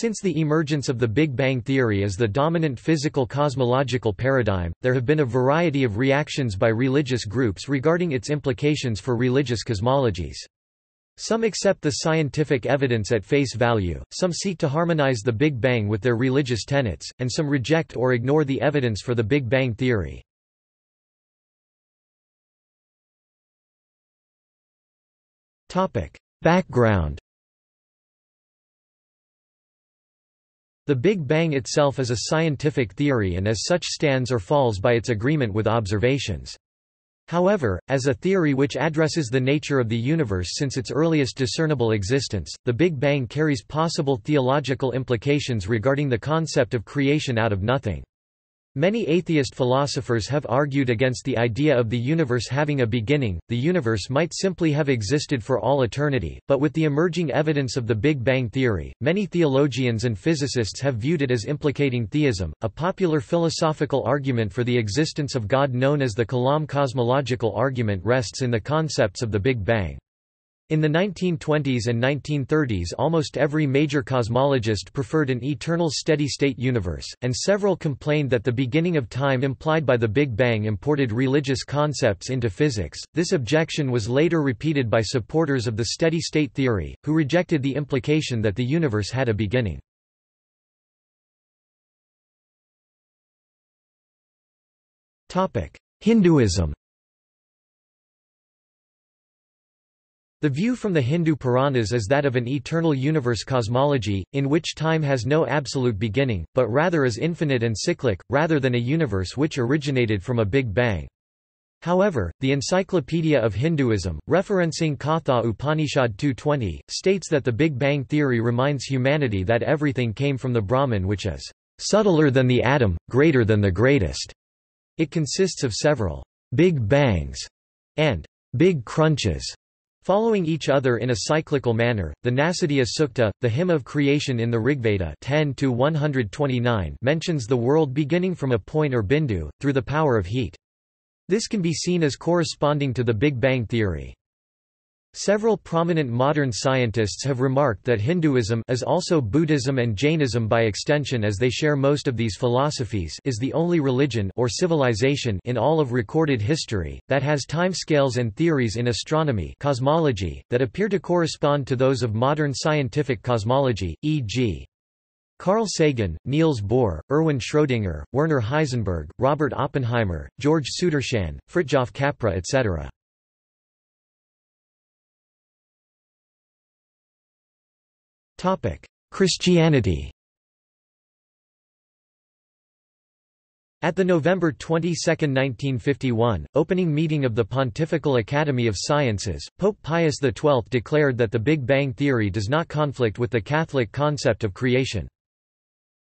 Since the emergence of the Big Bang theory as the dominant physical cosmological paradigm, there have been a variety of reactions by religious groups regarding its implications for religious cosmologies. Some accept the scientific evidence at face value, some seek to harmonize the Big Bang with their religious tenets, and some reject or ignore the evidence for the Big Bang theory. Background The Big Bang itself is a scientific theory and as such stands or falls by its agreement with observations. However, as a theory which addresses the nature of the universe since its earliest discernible existence, the Big Bang carries possible theological implications regarding the concept of creation out of nothing. Many atheist philosophers have argued against the idea of the universe having a beginning, the universe might simply have existed for all eternity, but with the emerging evidence of the Big Bang theory, many theologians and physicists have viewed it as implicating theism. A popular philosophical argument for the existence of God known as the Kalam cosmological argument rests in the concepts of the Big Bang. In the 1920s and 1930s almost every major cosmologist preferred an eternal steady-state universe, and several complained that the beginning of time implied by the Big Bang imported religious concepts into physics. This objection was later repeated by supporters of the steady-state theory, who rejected the implication that the universe had a beginning. Hinduism The view from the Hindu Puranas is that of an eternal universe cosmology, in which time has no absolute beginning, but rather is infinite and cyclic, rather than a universe which originated from a Big Bang. However, the Encyclopedia of Hinduism, referencing Katha Upanishad 220, states that the Big Bang theory reminds humanity that everything came from the Brahman which is subtler than the atom, greater than the greatest. It consists of several Big Bangs and Big Crunches Following each other in a cyclical manner, the Nasadiya Sukta, the hymn of creation in the Rigveda 10 mentions the world beginning from a point or bindu, through the power of heat. This can be seen as corresponding to the Big Bang theory. Several prominent modern scientists have remarked that Hinduism is also Buddhism and Jainism by extension as they share most of these philosophies is the only religion or civilization in all of recorded history, that has timescales and theories in astronomy cosmology, that appear to correspond to those of modern scientific cosmology, e.g. Carl Sagan, Niels Bohr, Erwin Schrödinger, Werner Heisenberg, Robert Oppenheimer, George Sudarshan, Fritjof Capra etc. Christianity At the November 22, 1951, opening meeting of the Pontifical Academy of Sciences, Pope Pius XII declared that the Big Bang theory does not conflict with the Catholic concept of creation.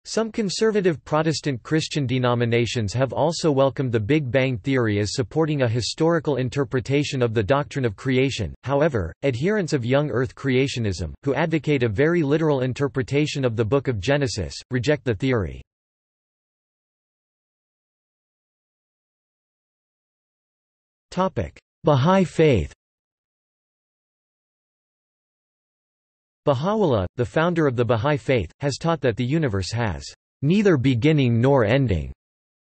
Some conservative Protestant Christian denominations have also welcomed the Big Bang Theory as supporting a historical interpretation of the doctrine of creation, however, adherents of young Earth creationism, who advocate a very literal interpretation of the Book of Genesis, reject the theory. Bahá'í Faith Baha'u'llah, the founder of the Bahá'í Faith, has taught that the universe has neither beginning nor ending.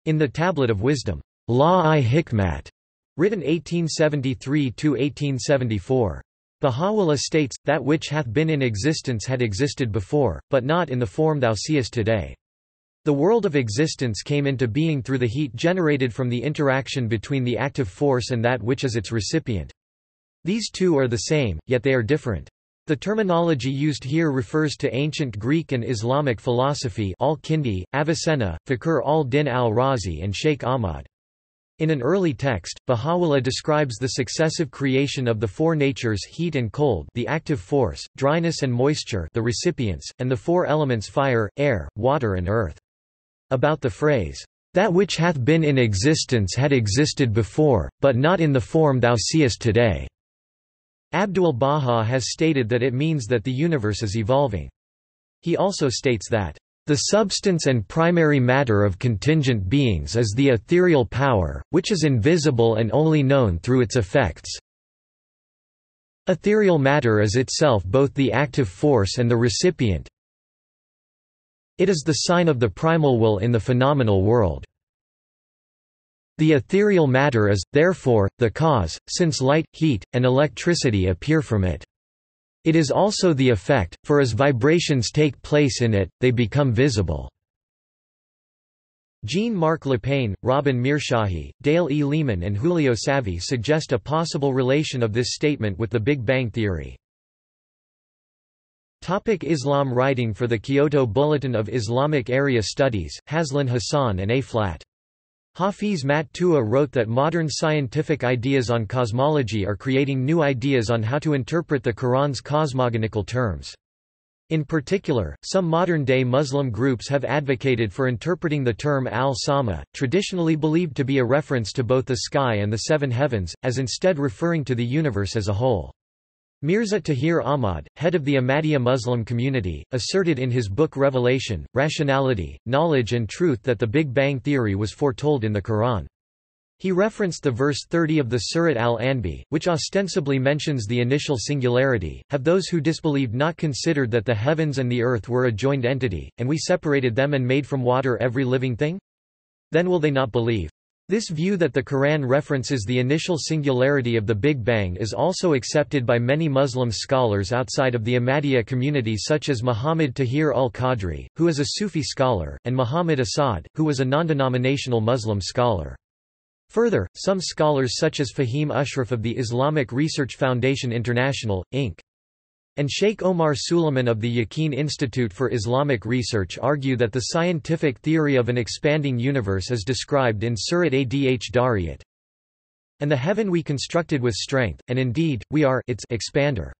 In the Tablet of Wisdom, La-i-Hikmat, written 1873–1874. Baha'u'llah states, that which hath been in existence had existed before, but not in the form thou seest today. The world of existence came into being through the heat generated from the interaction between the active force and that which is its recipient. These two are the same, yet they are different. The terminology used here refers to ancient Greek and Islamic philosophy al-Kindi, Avicenna, Fakhr al-Din al-Razi and Sheikh Ahmad. In an early text, Baha'u'llah describes the successive creation of the four natures heat and cold the active force, dryness and moisture the recipients, and the four elements fire, air, water and earth. About the phrase, "...that which hath been in existence had existed before, but not in the form thou seest today." Abdul Baha has stated that it means that the universe is evolving. He also states that, "...the substance and primary matter of contingent beings is the ethereal power, which is invisible and only known through its effects. Ethereal matter is itself both the active force and the recipient. It is the sign of the primal will in the phenomenal world. The ethereal matter is, therefore, the cause, since light, heat, and electricity appear from it. It is also the effect, for as vibrations take place in it, they become visible. Jean-Marc Lepain, Robin Mirshahi, Dale E. Lehman and Julio Savi suggest a possible relation of this statement with the Big Bang theory. Topic Islam Writing for the Kyoto Bulletin of Islamic Area Studies, Haslan Hassan and A. Flat. Hafiz Mat Tua wrote that modern scientific ideas on cosmology are creating new ideas on how to interpret the Quran's cosmogonical terms. In particular, some modern-day Muslim groups have advocated for interpreting the term al-Sama, traditionally believed to be a reference to both the sky and the seven heavens, as instead referring to the universe as a whole. Mirza Tahir Ahmad, head of the Ahmadiyya Muslim community, asserted in his book Revelation, Rationality, Knowledge and Truth that the Big Bang theory was foretold in the Quran. He referenced the verse 30 of the Surat al-Anbiya, which ostensibly mentions the initial singularity, have those who disbelieved not considered that the heavens and the earth were a joined entity, and we separated them and made from water every living thing? Then will they not believe? This view that the Quran references the initial singularity of the Big Bang is also accepted by many Muslim scholars outside of the Ahmadiyya community such as Muhammad Tahir ul-Qadri, who is a Sufi scholar, and Muhammad Asad, who was a non-denominational Muslim scholar. Further, some scholars such as Fahim Ashraf of the Islamic Research Foundation International, Inc. and Sheikh Omar Suleiman of the Yaqeen Institute for Islamic Research argue that the scientific theory of an expanding universe is described in Surat Adh Dariyat. And the heaven we constructed with strength, and indeed, we are its expander.